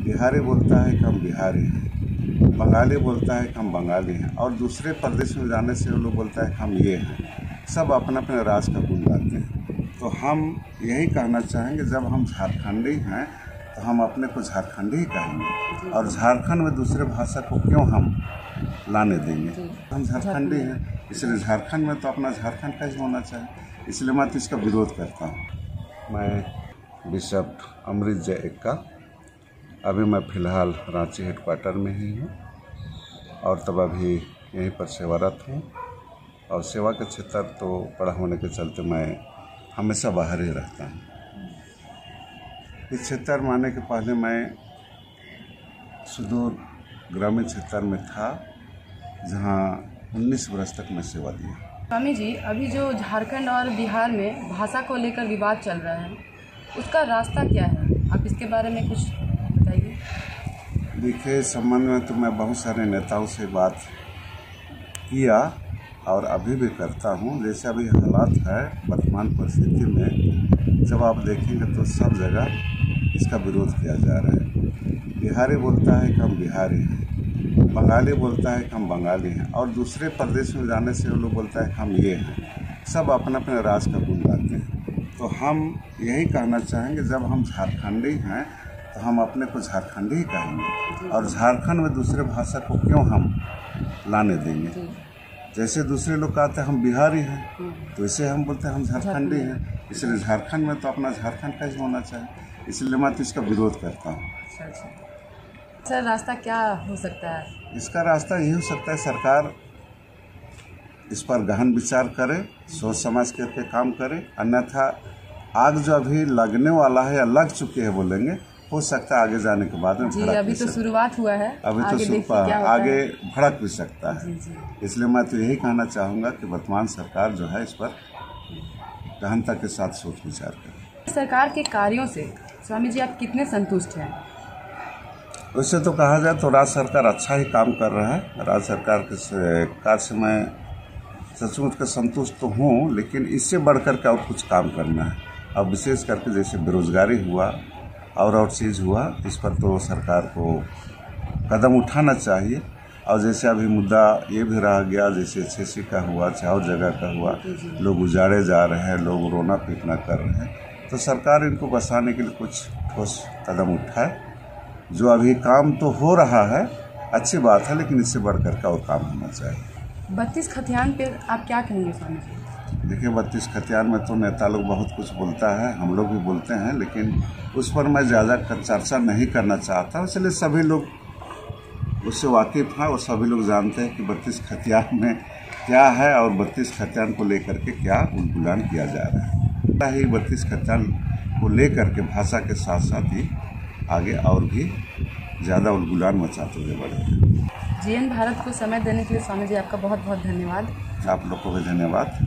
बिहारी बोलता है कि हम बिहारी हैं बंगाली बोलता है कि हम बंगाली हैं और दूसरे प्रदेश में जाने से वो लोग बोलता है कि हम ये हैं। सब अपने अपने राज का गुण गाते हैं। तो हम यही कहना चाहेंगे जब हम झारखंडी हैं तो हम अपने को झारखंडी ही कहेंगे। और झारखंड में दूसरे भाषा को क्यों हम लाने देंगे? हम झारखंडी हैं इसलिए झारखंड में तो अपना झारखंड का ही होना चाहिए। इसलिए मैं तो इसका विरोध करता हूँ। मैं बिशप अमृत जय एक्का अभी मैं फ़िलहाल रांची हेडक्वार्टर में ही हूँ और तब अभी यहीं पर सेवारत हूँ। और सेवा का क्षेत्र तो बड़ा होने के चलते मैं हमेशा बाहर ही रहता हूँ। इस क्षेत्र में आने के पहले मैं सुदूर ग्रामीण क्षेत्र में था, जहाँ 19 वर्ष तक मैं सेवा दिया। स्वामी जी, अभी जो झारखंड और बिहार में भाषा को लेकर विवाद चल रहा है, उसका रास्ता क्या है? आप इसके बारे में कुछ देखिए, इस संबंध में तो मैं बहुत सारे नेताओं से बात किया और अभी भी करता हूँ। जैसे अभी हालात है, वर्तमान परिस्थिति में जब आप देखेंगे तो सब जगह इसका विरोध किया जा रहा है। बिहारी बोलता है कि हम बिहारी हैं, बंगाली बोलता है कि हम बंगाली हैं और दूसरे प्रदेश में जाने से वो लोग बोलता है कि हम ये हैं। सब अपने अपने राज का गुण गाते हैं। तो हम यही कहना चाहेंगे, जब हम झारखंडी हैं तो हम अपने को झारखंडी ही कहेंगे और झारखंड में दूसरे भाषा को क्यों हम लाने देंगे? जैसे दूसरे लोग कहते हैं हम बिहारी हैं। तो इसे हम बोलते हैं हम झारखंडी हैं। इसलिए झारखंड में तो अपना झारखंड का ही होना चाहिए। इसलिए मैं तो इसका विरोध करता हूँ। अच्छा अच्छा। सर रास्ता क्या हो सकता है? इसका रास्ता यही हो सकता है सरकार इस पर गहन विचार करे सोच समझ करके काम करे। अन्यथा आग जो अभी लगने वाला है या लग चुके हैं बोलेंगे हो सकता है आगे जाने के बाद में जी भड़क अभी तो शुरुआत हुआ है। अभी तो होता आगे भड़क भी सकता है। इसलिए मैं तो यही कहना चाहूँगा कि वर्तमान सरकार जो है इस पर गहनता के साथ सोच विचार करे। सरकार के कार्यों से स्वामी जी आप कितने संतुष्ट हैं? उससे तो कहा जाए तो राज्य सरकार अच्छा ही काम कर रहा है। राज्य सरकार के कार्य से मैं सचमुच का संतुष्ट तो हूँ लेकिन इससे बढ़कर के और कुछ काम करना है? अब विशेष करके जैसे बेरोजगारी हुआ और और चीज़ हुआ इस पर तो सरकार को कदम उठाना चाहिए। और जैसे अभी मुद्दा ये भी रह गया जैसे एस का हुआ चाहे और जगह का हुआ लोग उजाड़े जा रहे हैं लोग रोना पीटना कर रहे हैं। तो सरकार इनको बसाने के लिए कुछ ठोस कदम उठाए। जो अभी काम तो हो रहा है अच्छी बात है लेकिन इससे बढ़ कर के और काम होना चाहिए। बत्तीस खतियान पे आप क्या कहेंगे स्वामी जी? देखिए बत्तीस खतियान में तो नेता लोग बहुत कुछ बोलता है हम लोग भी बोलते हैं लेकिन उस पर मैं ज़्यादा चर्चा नहीं करना चाहता इसलिए सभी लोग उससे वाकिफ़ हैं और सभी लोग जानते हैं कि बत्तीस खतियान में क्या है और बत्तीस खतियान को लेकर के क्या उलगुलान किया जा रहा है। ही बत्तीस खतियान को लेकर के भाषा के साथ साथ ही आगे और भी ज़्यादा उलगुलान मचाते हुए बढ़े जीएन भारत को समय देने के लिए स्वामी जी आपका बहुत बहुत धन्यवाद। आप लोग को भी धन्यवाद।